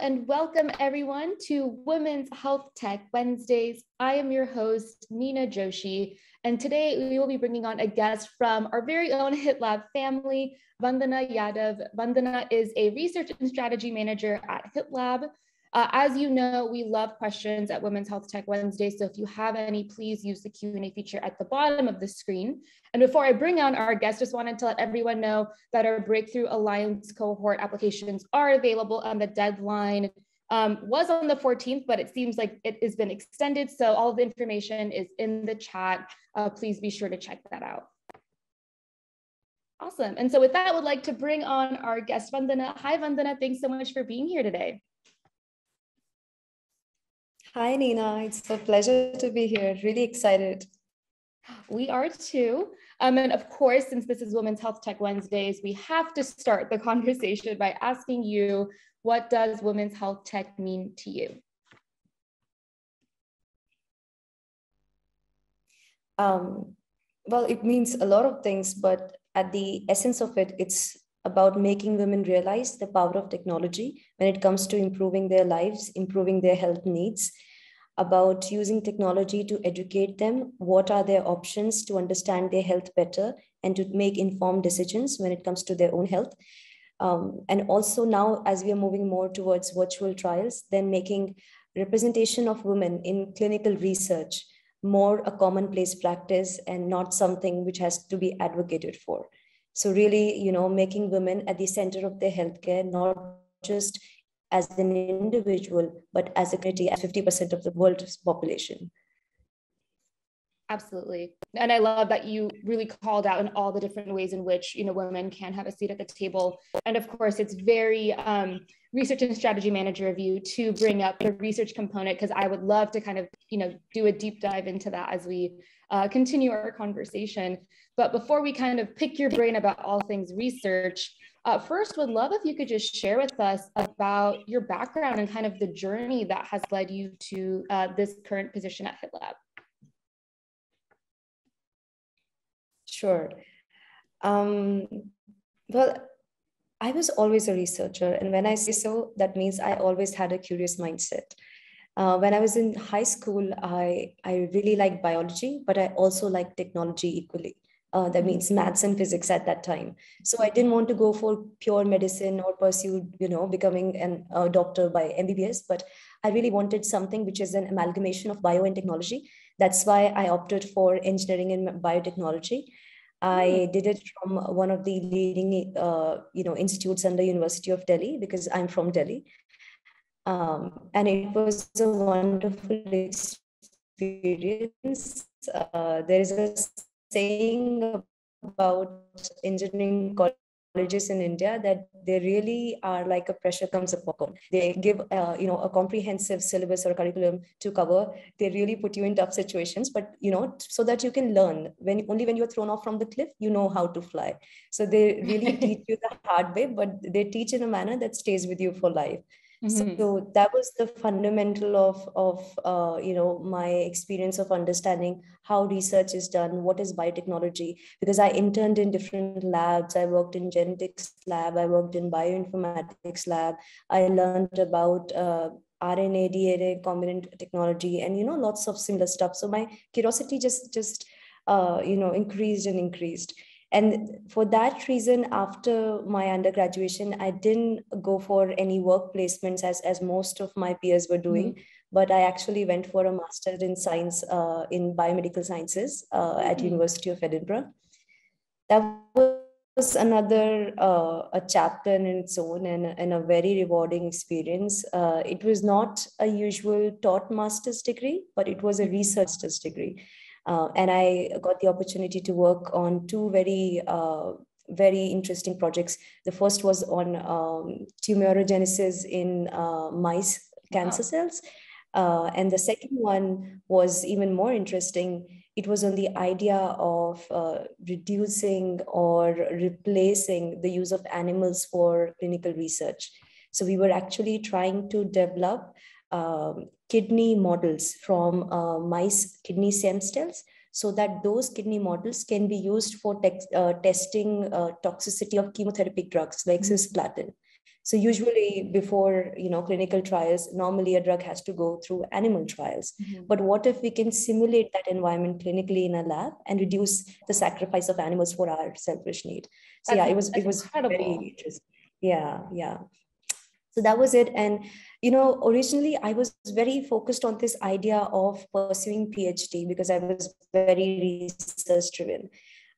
and welcome everyone to Women's Health Tech Wednesdays. I am your host, Nina Joshi, and today we will be bringing on a guest from our very own HitLab family, Vandana Yadav. Vandana is a research and strategy manager at HitLab. Uh, as you know, we love questions at Women's Health Tech Wednesday. So if you have any, please use the Q&A feature at the bottom of the screen. And before I bring on our guest, just wanted to let everyone know that our Breakthrough Alliance cohort applications are available and the deadline um, was on the 14th, but it seems like it has been extended. So all the information is in the chat. Uh, please be sure to check that out. Awesome. And so with that, I would like to bring on our guest, Vandana. Hi, Vandana. Thanks so much for being here today. Hi, Nina. It's a pleasure to be here. Really excited. We are too. Um, and of course, since this is Women's Health Tech Wednesdays, we have to start the conversation by asking you, what does women's health tech mean to you? Um, well, it means a lot of things, but at the essence of it, it's about making women realize the power of technology when it comes to improving their lives, improving their health needs, about using technology to educate them, what are their options to understand their health better and to make informed decisions when it comes to their own health. Um, and also now, as we are moving more towards virtual trials, then making representation of women in clinical research more a commonplace practice and not something which has to be advocated for. So really, you know, making women at the center of their healthcare, not just as an individual, but as a community, as 50% of the world's population. Absolutely. And I love that you really called out in all the different ways in which, you know, women can have a seat at the table. And of course, it's very um, research and strategy manager of you to bring up the research component, because I would love to kind of, you know, do a deep dive into that as we uh, continue our conversation. But before we kind of pick your brain about all things research, uh, first would love if you could just share with us about your background and kind of the journey that has led you to uh, this current position at HitLab. Sure. Um, well, I was always a researcher. And when I say so, that means I always had a curious mindset. Uh, when I was in high school, I, I really liked biology, but I also liked technology equally. Uh, that means maths and physics at that time. So I didn't want to go for pure medicine or pursue, you know, becoming an, a doctor by MBBS, but I really wanted something which is an amalgamation of bio and technology. That's why I opted for engineering and biotechnology. I hmm. did it from one of the leading, uh, you know, institutes under the University of Delhi because I'm from Delhi. Um, and it was a wonderful experience. Uh, there is a saying about engineering colleges in India that they really are like a pressure comes popcorn. They give uh, you know a comprehensive syllabus or curriculum to cover. They really put you in tough situations, but you know so that you can learn. When only when you're thrown off from the cliff, you know how to fly. So they really teach you the hard way, but they teach in a manner that stays with you for life. Mm-hmm. So that was the fundamental of of uh, you know my experience of understanding how research is done, what is biotechnology. Because I interned in different labs. I worked in genetics lab. I worked in bioinformatics lab. I learned about uh, RNA, DNA, recombinant technology, and you know lots of similar stuff. So my curiosity just just uh, you know increased and increased and for that reason after my undergraduation i didn't go for any work placements as, as most of my peers were doing mm-hmm. but i actually went for a master in science uh, in biomedical sciences uh, mm-hmm. at university of edinburgh that was another uh, a chapter in its own and, and a very rewarding experience uh, it was not a usual taught master's degree but it was a mm-hmm. research master's degree uh, and I got the opportunity to work on two very uh, very interesting projects. The first was on um, tumorigenesis in uh, mice cancer wow. cells. Uh, and the second one was even more interesting. It was on the idea of uh, reducing or replacing the use of animals for clinical research. So we were actually trying to develop um, kidney models from uh, mice kidney stem cells so that those kidney models can be used for uh, testing uh, toxicity of chemotherapeutic drugs like mm-hmm. cisplatin. So usually before you know clinical trials, normally a drug has to go through animal trials. Mm-hmm. But what if we can simulate that environment clinically in a lab and reduce the sacrifice of animals for our selfish need? So that's, yeah, it was it was incredible. very interesting. Yeah, yeah. So that was it. And you know, originally I was very focused on this idea of pursuing PhD because I was very research driven.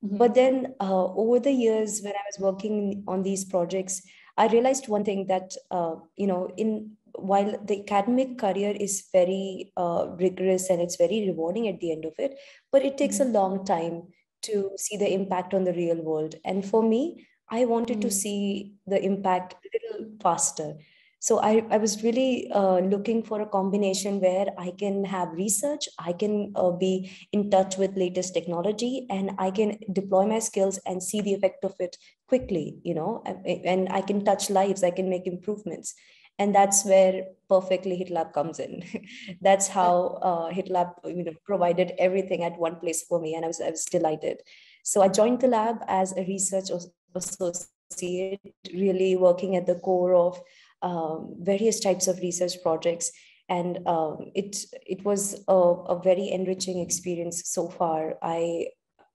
Mm-hmm. But then uh, over the years, when I was working on these projects, I realized one thing that, uh, you know, in while the academic career is very uh, rigorous and it's very rewarding at the end of it, but it takes mm-hmm. a long time to see the impact on the real world. And for me, I wanted mm-hmm. to see the impact a little faster so I, I was really uh, looking for a combination where I can have research, I can uh, be in touch with latest technology, and I can deploy my skills and see the effect of it quickly, you know, and I can touch lives, I can make improvements. And that's where perfectly HitLab comes in. that's how uh, HitLab you know, provided everything at one place for me, and I was, I was delighted. So I joined the lab as a research associate, really working at the core of um, various types of research projects. And um, it, it was a, a very enriching experience so far. I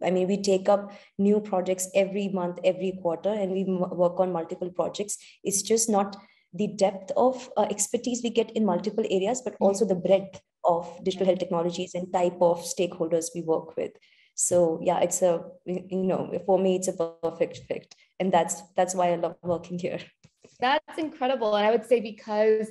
I mean, we take up new projects every month, every quarter, and we work on multiple projects. It's just not the depth of uh, expertise we get in multiple areas, but also the breadth of digital health technologies and type of stakeholders we work with. So yeah, it's a you know for me it's a perfect fit, and that's that's why I love working here. That's incredible. And I would say because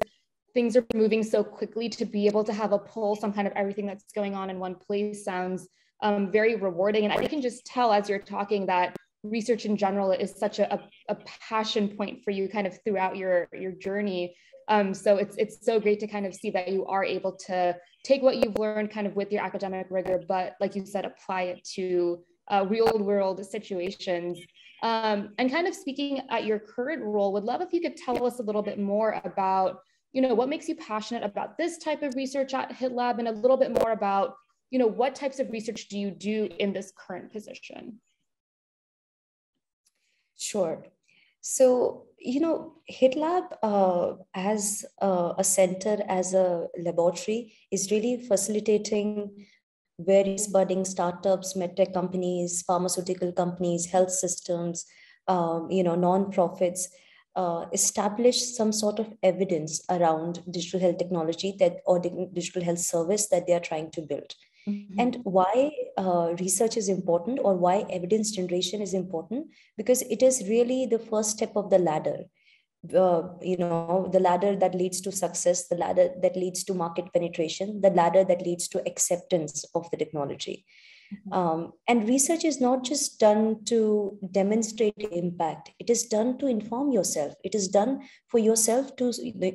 things are moving so quickly to be able to have a pulse on kind of everything that's going on in one place sounds um, very rewarding. And I can just tell as you're talking that research in general is such a, a, passion point for you kind of throughout your, your journey. Um, so it's, it's so great to kind of see that you are able to take what you've learned kind of with your academic rigor, but like you said, apply it to uh, real world situations. Um, and kind of speaking at your current role, would love if you could tell us a little bit more about, you know, what makes you passionate about this type of research at HitLab and a little bit more about, you know, what types of research do you do in this current position? Sure. So, you know, HitLab uh, as a center, as a laboratory, is really facilitating various budding startups, medtech companies, pharmaceutical companies, health systems, um, you know, non-profits, uh, establish some sort of evidence around digital health technology that or digital health service that they are trying to build. Mm-hmm. And why uh, research is important or why evidence generation is important because it is really the first step of the ladder uh, you know the ladder that leads to success the ladder that leads to market penetration the ladder that leads to acceptance of the technology. Um, and research is not just done to demonstrate impact it is done to inform yourself it is done for yourself to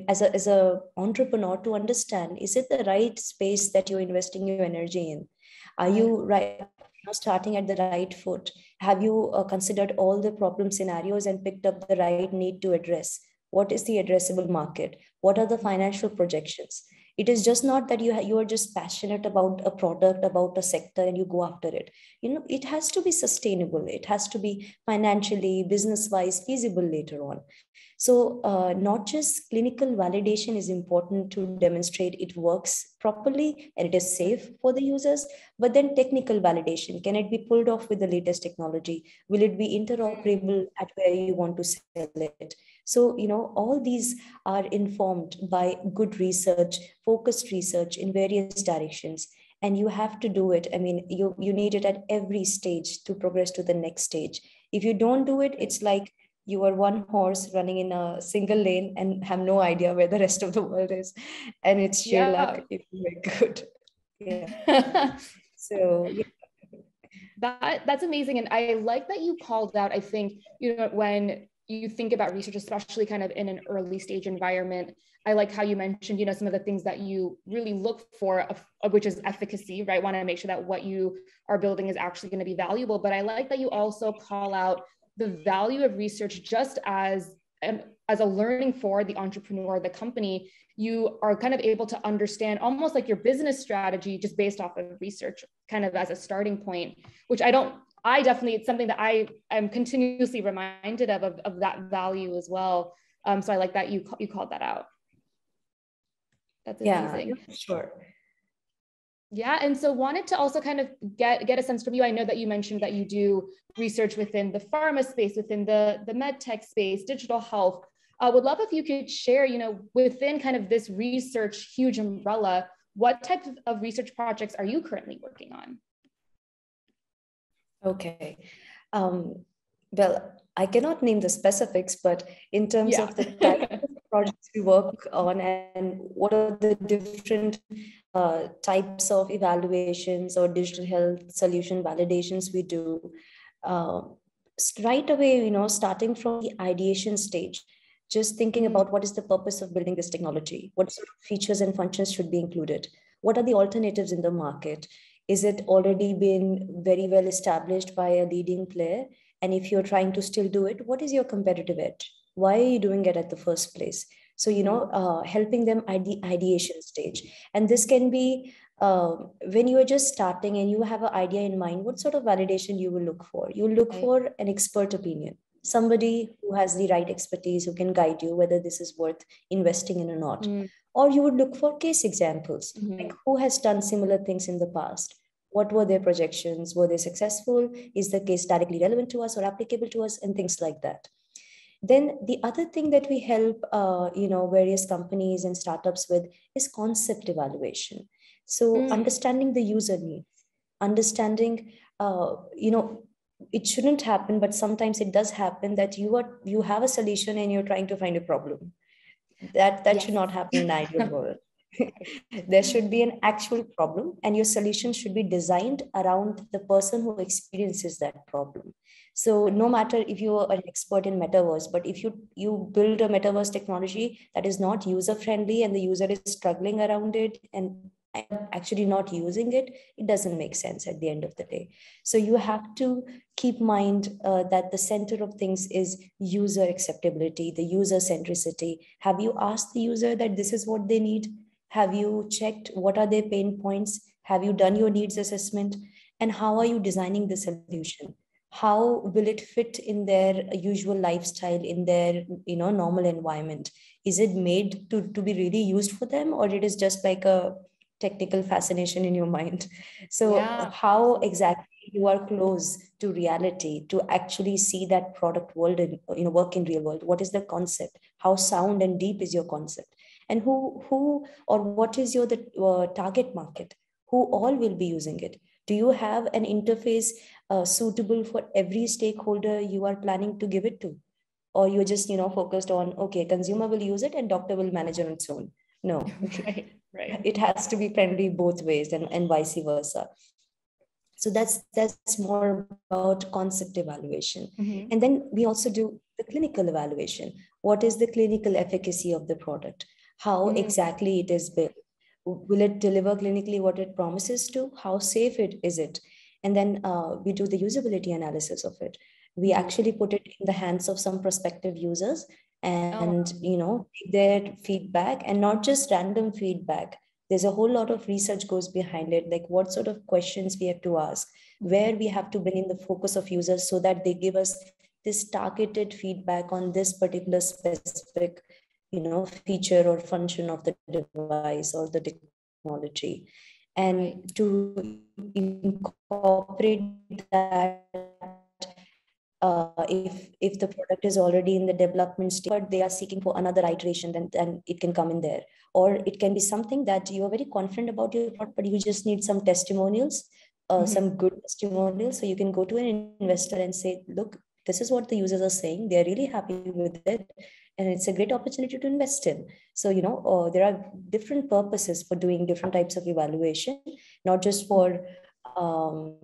as a as a entrepreneur to understand is it the right space that you're investing your energy in are you right starting at the right foot? Have you uh, considered all the problem scenarios and picked up the right need to address? What is the addressable market? What are the financial projections? It is just not that you, ha- you are just passionate about a product, about a sector, and you go after it. You know, it has to be sustainable. It has to be financially, business-wise feasible later on. So uh, not just clinical validation is important to demonstrate it works properly and it is safe for the users, but then technical validation, can it be pulled off with the latest technology? Will it be interoperable at where you want to sell it? So, you know, all these are informed by good research, focused research in various directions. And you have to do it. I mean you you need it at every stage to progress to the next stage. If you don't do it it's like you are one horse running in a single lane and have no idea where the rest of the world is. And it's sheer yeah. luck if you're good. Yeah. So yeah. that that's amazing. And i like that you called out i think you know when you think about research especially kind of in an early stage environment i like how you mentioned you know some of the things that you really look for which is efficacy right? Want to make sure that what you are building is actually going to be valuable. But i like that you also call out the value of research just as um, as a learning for the entrepreneur the company. You are kind of able to understand almost like your business strategy just based off of research kind of as a starting point which i don't i definitely it's something that i am continuously reminded of, of of that value as well Um, so I like that you you called that out. That's amazing. Yeah, sure. Yeah, and so wanted to also kind of get get a sense from you. I know that you mentioned that you do research within the pharma space, within the the med tech space, digital health. I uh, would love if you could share, you know, within kind of this research huge umbrella, what type of, of research projects are you currently working on? Okay. Um, well, I cannot name the specifics, but in terms yeah. of the type of projects we work on and what are the different uh, types of evaluations or digital health solution validations we do, uh, right away, you know, starting from the ideation stage, just thinking about what is the purpose of building this technology, what sort of features and functions should be included, what are the alternatives in the market, is it already been very well established by a leading player? And if you're trying to still do it, what is your competitive edge? Why are you doing it at the first place? So, you know, uh, helping them at the ideation stage. And this can be uh, when you are just starting and you have an idea in mind, what sort of validation you will look for? You look for an expert opinion, somebody who has the right expertise who can guide you whether this is worth investing in or not. Mm. Or you would look for case examples, mm-hmm. like who has done similar things in the past what were their projections were they successful is the case directly relevant to us or applicable to us and things like that then the other thing that we help uh, you know various companies and startups with is concept evaluation so mm. understanding the user needs understanding uh, you know it shouldn't happen but sometimes it does happen that you are you have a solution and you're trying to find a problem. That that yes. should not happen in ideal world. There should be an actual problem and your solution should be designed around the person who experiences that problem. So no matter if you are an expert in metaverse but if you you build a metaverse technology that is not user friendly and the user is struggling around it and actually not using it it doesn't make sense at the end of the day so you have to keep mind uh, that the center of things is user acceptability the user centricity have you asked the user that this is what they need have you checked what are their pain points? Have you done your needs assessment? And how are you designing the solution? How will it fit in their usual lifestyle, in their you know normal environment? Is it made to, to be really used for them, or it is just like a technical fascination in your mind? So yeah. how exactly you are close to reality to actually see that product world in you know work in real world? What is the concept? How sound and deep is your concept? And who who or what is your the uh, target market? Who all will be using it? Do you have an interface uh, suitable for every stakeholder you are planning to give it to? Or you're just you know focused on okay consumer will use it and doctor will manage on its own no. Right right. It has to be friendly both ways and, and vice versa. So that's that's more about concept evaluation. Mm-hmm. and then we also do the clinical evaluation. What is the clinical efficacy of the product? How mm. exactly it is built? Will it deliver clinically what it promises to? How safe it is it? And then uh, we do the usability analysis of it. We mm. actually put it in the hands of some prospective users Oh, and oh. you know their feedback and not just random feedback. There's a whole lot of research goes behind it like what sort of questions we have to ask mm-hmm. where we have to bring in the focus of users so that they give us this targeted feedback on this particular specific you know feature or function of the device or the technology. And to incorporate that uh, if if the product is already in the development stage but they are seeking for another iteration then, then it can come in there. Or it can be something that you are very confident about your product but you just need some testimonials uh, mm-hmm. some good testimonials. So you can go to an investor and say look this is what the users are saying. They're really happy with it and it's a great opportunity to invest in. So you know uh, there are different purposes for doing different types of evaluation not just for um,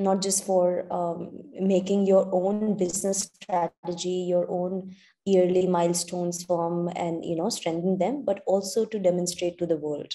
not just for um, making your own business strategy your own yearly milestones firm and you know strengthen them but also to demonstrate to the world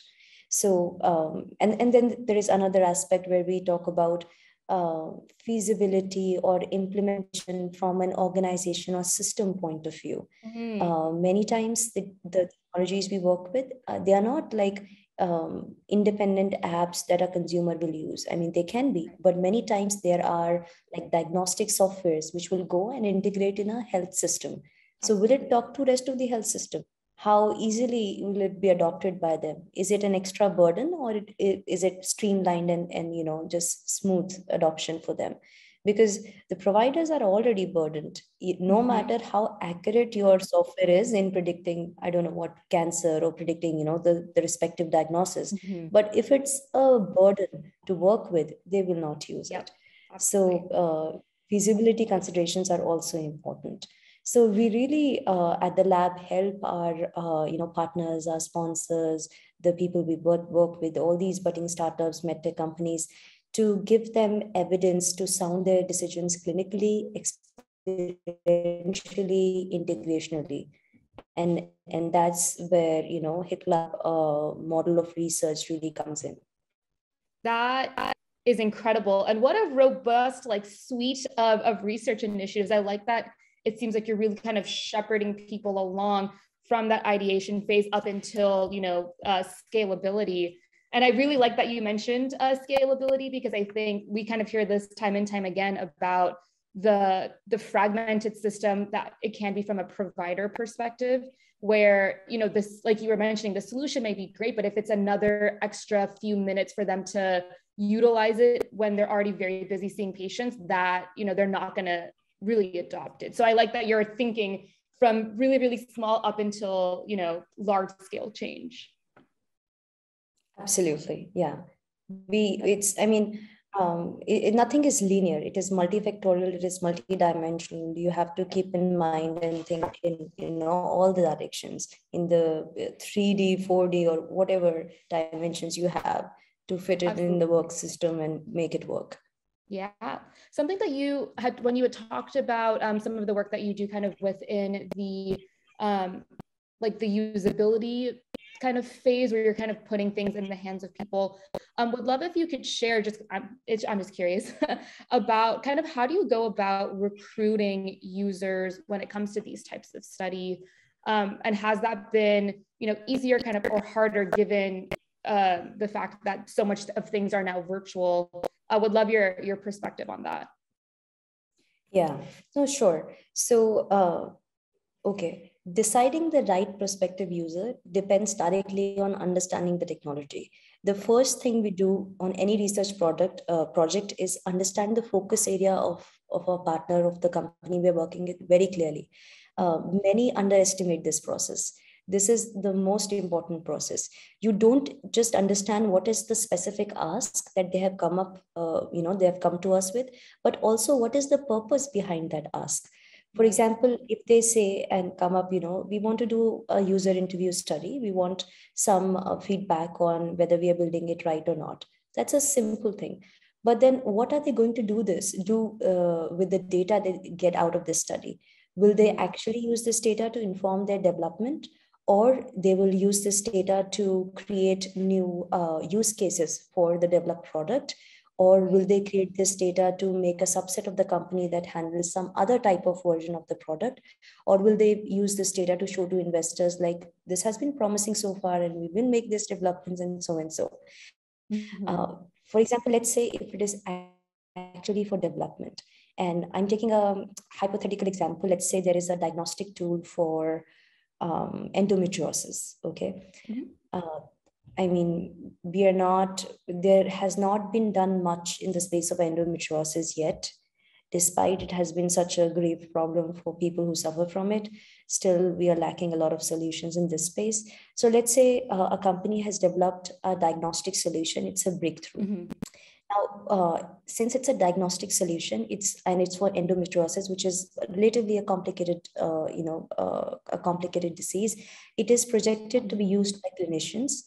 so um, and and then there is another aspect where we talk about uh, feasibility or implementation from an organization or system point of view. Mm. Uh, many times the, the technologies we work with, uh, they are not like um, independent apps that a consumer will use. I mean, they can be, but many times there are like diagnostic softwares which will go and integrate in a health system. So will it talk to rest of the health system? How easily will it be adopted by them? Is it an extra burden or it, is it streamlined and, and you know just smooth adoption for them? Because the providers are already burdened no mm-hmm. matter how accurate your software is in predicting i don't know what cancer or predicting you know the, the respective diagnosis mm-hmm. but if it's a burden to work with they will not use yep. it Absolutely. so uh, feasibility considerations are also important so we really uh, at the lab help our uh, you know partners our sponsors the people we work, work with all these budding startups medtech companies to give them evidence to sound their decisions clinically, experientially, integrationally. And, and that's where, you know, HitLab uh, model of research really comes in. That is incredible. And what a robust, like, suite of, of research initiatives. I like that it seems like you're really kind of shepherding people along from that ideation phase up until, you know, uh, scalability. And I really like that you mentioned uh, scalability because I think we kind of hear this time and time again about the the fragmented system that it can be from a provider perspective where you know this like you were mentioning the solution may be great but if it's another extra few minutes for them to utilize it when they're already very busy seeing patients that you know they're not going to really adopt it. So i like that you're thinking from really really small up until you know large scale change Absolutely. Yeah. We, it's, I mean, um, it, nothing is linear. It is multifactorial. It is multidimensional. You have to keep in mind and think in you know all the directions in the 3D, uh, 4D, or whatever dimensions you have to fit it Absolutely. in the work system and make it work. Yeah, something that you had when you had talked about um, some of the work that you do kind of within the um, like the usability kind of phase where you're kind of putting things in the hands of people. Um, would love if you could share just, I'm, I'm just curious about kind of how do you go about recruiting users when it comes to these types of study? Um, and has that been, you know, easier kind of or harder given uh, the fact that so much of things are now virtual? I would love your, your perspective on that. Yeah, no, sure. So, uh, okay deciding the right prospective user depends directly on understanding the technology. The first thing we do on any research product uh, project is understand the focus area of, of our partner of the company we're working with very clearly. Uh, many underestimate this process. This is the most important process. You don't just understand what is the specific ask that they have come up uh, you know they have come to us with but also what is the purpose behind that ask for example if they say and come up you know we want to do a user interview study. We want some uh, feedback on whether we are building it right or not. That's a simple thing. But then what are they going to do this do uh, with the data they get out of this study? Will they actually use this data to inform their development or they will use this data to create new uh, use cases for the developed product or will they create this data to make a subset of the company that handles some other type of version of the product? Or will they use this data to show to investors like this has been promising so far and we will make these developments and so and so? Mm-hmm. uh, for example let's say if it is actually for development and i'm taking a hypothetical example. Let's say there is a diagnostic tool for um, endometriosis okay? Mm-hmm. uh, I mean, we are not, there has not been done much in the space of endometriosis yet, despite it has been such a grave problem for people who suffer from it. Still, we are lacking a lot of solutions in this space. So, let's say uh, a company has developed a diagnostic solution, it's a breakthrough. Mm-hmm. Now, uh, since it's a diagnostic solution, it's and it's for endometriosis, which is relatively a complicated, uh, you know, uh, a complicated disease. It is projected to be used by clinicians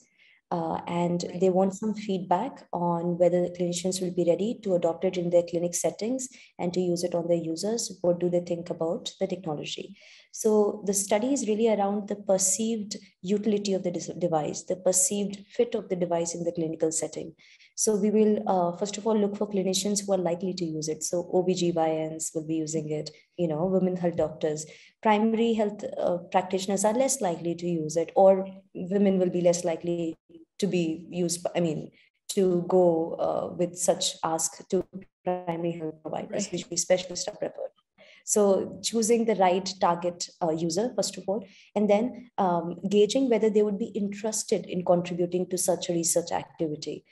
uh, and right. they want some feedback on whether the clinicians will be ready to adopt it in their clinic settings and to use it on their users. What do they think about the technology? So the study is really around the perceived utility of the device, the perceived fit of the device in the clinical setting. So we will, uh, first of all, look for clinicians who are likely to use it. So OBGYNs will be using it, you know, women health doctors. Primary health uh, practitioners are less likely to use it, or women will be less likely to be used, I mean, to go uh, with such ask to primary health providers, right. which we specialists are preferred. So choosing the right target uh, user, first of all, and then um, gauging whether they would be interested in contributing to such a research activity.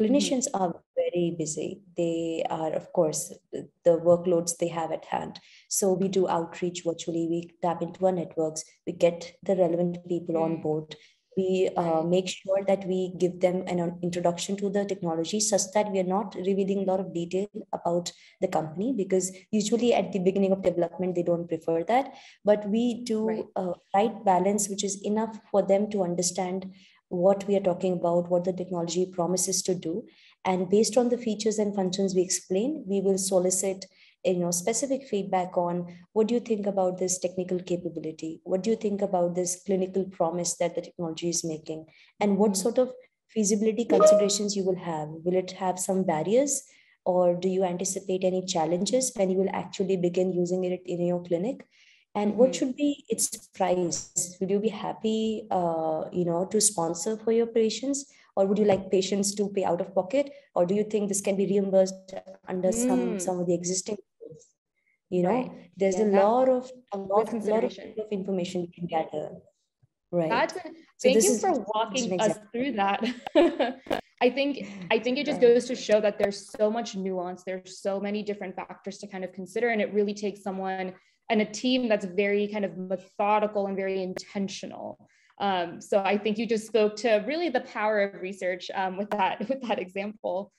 Clinicians mm-hmm. are very busy. They are, of course, the workloads they have at hand. So we do outreach virtually. We tap into our networks. We get the relevant people mm-hmm. on board we uh, make sure that we give them an introduction to the technology such that we are not revealing a lot of detail about the company because usually at the beginning of development they don't prefer that but we do right. a right balance which is enough for them to understand what we are talking about what the technology promises to do. And based on the features and functions we explain we will solicit you know specific feedback on what do you think about this technical capability? What do you think about this clinical promise that the technology is making? And what sort of feasibility considerations you will have? Will it have some barriers? Or do you anticipate any challenges when you will actually begin using it in your clinic and what mm-hmm. should be its price? Will you be happy uh, you know to sponsor for your patients? Or would you like patients to pay out of pocket? Or do you think this can be reimbursed under mm. some some of the existing you know right. there's yeah, a lot of a lot, lot of, information you can gather. Right. That's so thank you for walking us through that. I think i think it just goes to show that there's so much nuance. There's so many different factors to kind of consider and it really takes someone and a team that's very kind of methodical and very intentional um, so i think you just spoke to really the power of research um, with that with that example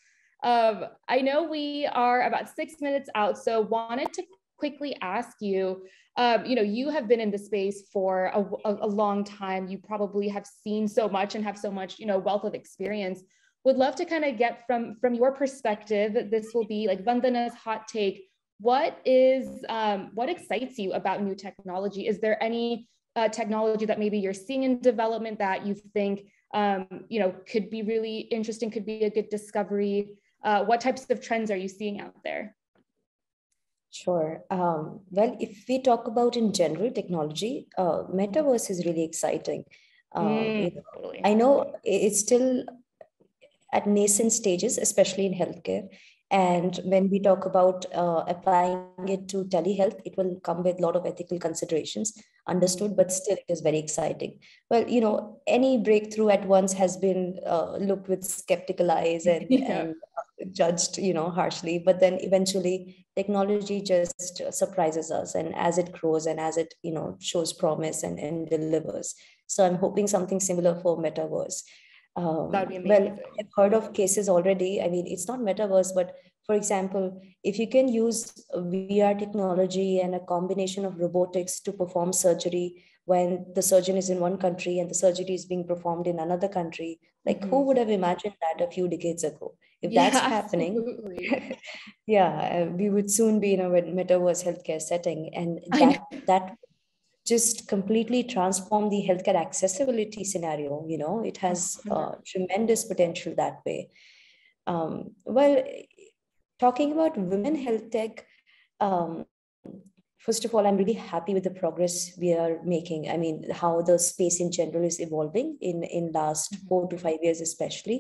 um, I know we are about six minutes out, so wanted to quickly ask you, um, you know, you have been in the space for a, a, a, long time. You probably have seen so much and have so much, you know, wealth of experience. Would love to kind of get from from your perspective. This will be like Vandana's hot take. What is um, what excites you about new technology? Is there any uh, technology that maybe you're seeing in development that you think um, you know could be really interesting, could be a good discovery? Uh, what types of trends are you seeing out there? Sure. Um, well, if we talk about in general technology, uh, metaverse is really exciting. Uh, mm, totally. I know it's still at nascent stages, especially in healthcare. And when we talk about uh, applying it to telehealth, it will come with a lot of ethical considerations, understood, but still it is very exciting. Well, you know, any breakthrough at once has been uh, looked with skeptical eyes and, yeah. and judged you know harshly but then eventually technology just surprises us and as it grows and as it you know shows promise and, and delivers so i'm hoping something similar for metaverse um, That'd be amazing. well i've heard of cases already i mean it's not metaverse but for example if you can use vr technology and a combination of robotics to perform surgery when the surgeon is in one country and the surgery is being performed in another country like mm-hmm. who would have imagined that a few decades ago if yeah, that's happening yeah uh, we would soon be in a metaverse healthcare setting and that that just completely transform the healthcare accessibility scenario you know it has uh, tremendous potential that way um, well talking about women health tech um, first of all i'm really happy with the progress we are making i mean how the space in general is evolving in in last mm-hmm. four to five years especially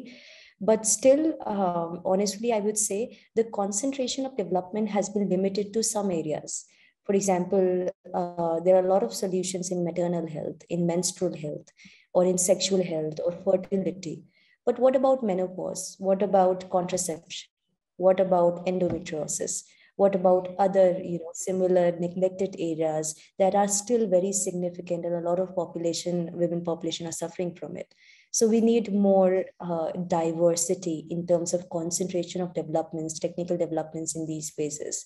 but still, um, honestly, I would say the concentration of development has been limited to some areas. For example, uh, there are a lot of solutions in maternal health, in menstrual health, or in sexual health or fertility. But what about menopause? What about contraception? What about endometriosis? What about other, you know, similar neglected areas that are still very significant and a lot of population, women population are suffering from it. So we need more uh, diversity in terms of concentration of developments, technical developments in these spaces.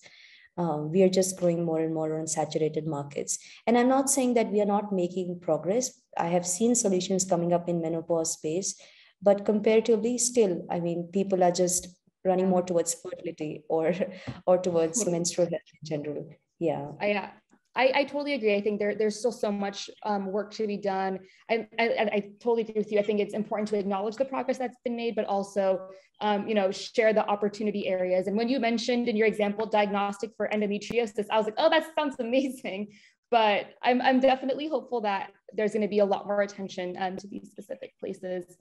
Um, we are just growing more and more on saturated markets. And I'm not saying that we are not making progress. I have seen solutions coming up in menopause space, but comparatively still, I mean, people are just running more towards fertility or or towards menstrual health in general. Yeah. Yeah. I, I totally agree. I think there, there's still so much um, work to be done. I, I, I, totally agree with you. I think it's important to acknowledge the progress that's been made, but also, um, you know, share the opportunity areas. And when you mentioned in your example diagnostic for endometriosis, I was like, oh, that sounds amazing. But I'm, I'm definitely hopeful that there's going to be a lot more attention um, to these specific places.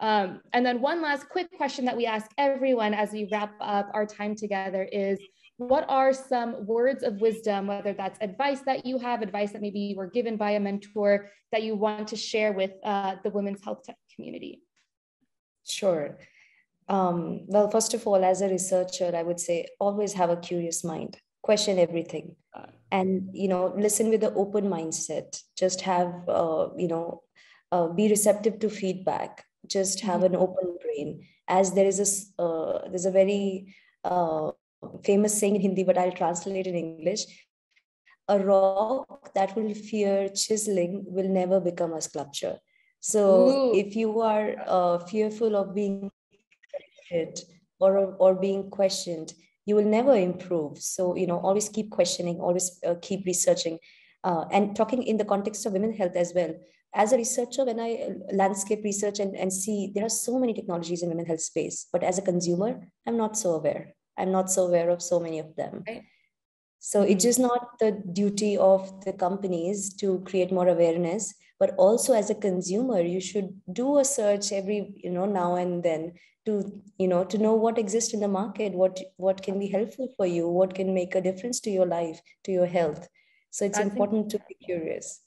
Um, and then one last quick question that we ask everyone as we wrap up our time together is what are some words of wisdom, whether that's advice that you have, advice that maybe you were given by a mentor that you want to share with uh, the women's health tech community? Sure. Um, well, first of all, as a researcher, I would say always have a curious mind, question everything, and you know, listen with an open mindset. Just have, uh, you know, uh, be receptive to feedback. Just have mm-hmm. an open brain. As there is a uh, there's a very uh, famous saying in Hindi, but I'll translate in English. A rock that will fear chiseling will never become a sculpture. So Ooh. if you are uh, fearful of being or or being questioned, you will never improve. So you know, always keep questioning, always uh, keep researching, uh, and talking in the context of women health as well. As a researcher, when I uh, landscape research and, and see there are so many technologies in women health space, but as a consumer, I'm not so aware. I'm not so aware of so many of them. Right. So it's just not the duty of the companies to create more awareness, but also as a consumer, you should do a search every, you know, now and then to, you know, to know what exists in the market, what what can be helpful for you, what can make a difference to your life, to your health. So it's important to be curious.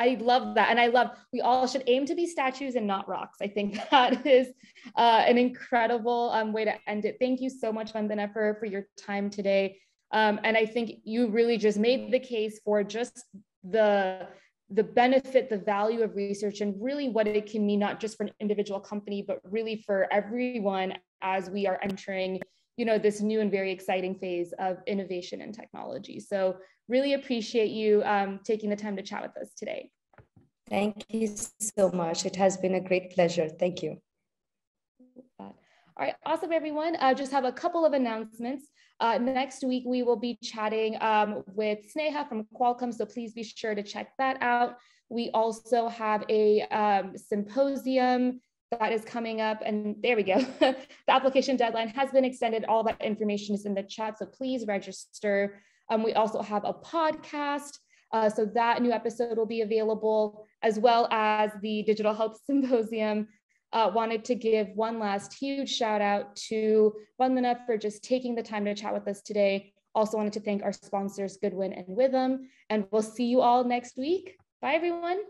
I love that. And I love, we all should aim to be statues and not rocks. I think that is uh, an incredible um, way to end it. Thank you so much, Vandana, for, for your time today. Um, and I think you really just made the case for just the the benefit, the value of research, and really what it can mean, not just for an individual company, but really for everyone as we are entering, you know, this new and very exciting phase of innovation and technology. So really appreciate you um, taking the time to chat with us today. Thank you so much. It has been a great pleasure. Thank you. All right, awesome, everyone. I uh, just have a couple of announcements. Uh, next week, we will be chatting um, with Sneha from Qualcomm, so please be sure to check that out. We also have a um, symposium that is coming up, and there we go. the application deadline has been extended. All that information is in the chat, so please register. Um, we also have a podcast, uh, so that new episode will be available, as well as the Digital Health Symposium uh, wanted to give one last huge shout out to Vandana for just taking the time to chat with us today. Also wanted to thank our sponsors, Goodwin and Withum, and we'll see you all next week. Bye, everyone.